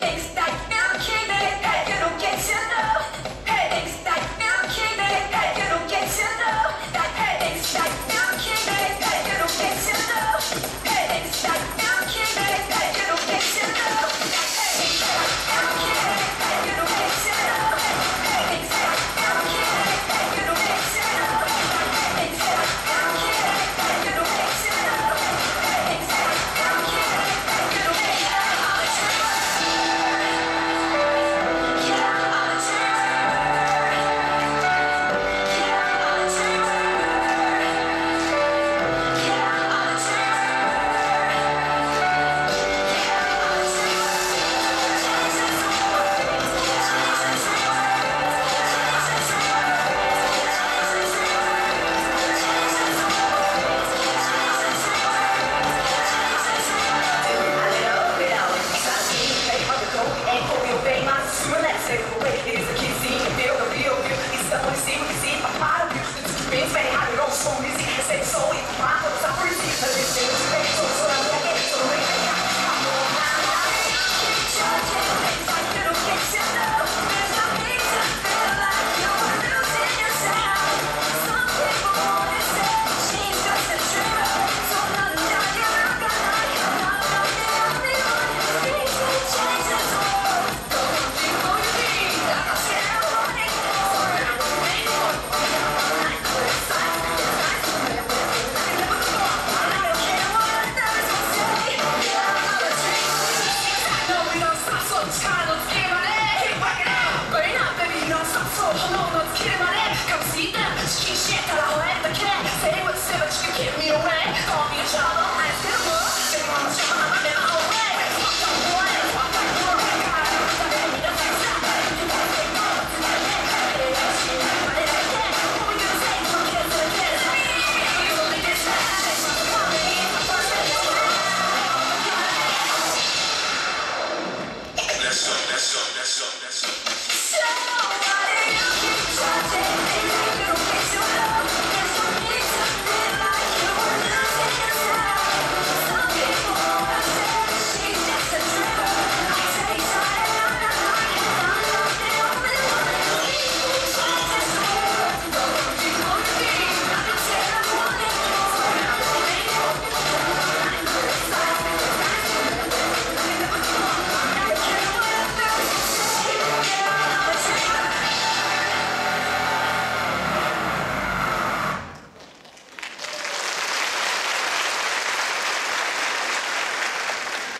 Thanks, It's very hard to go so busy. It's so impossible. It's so busy. Carlos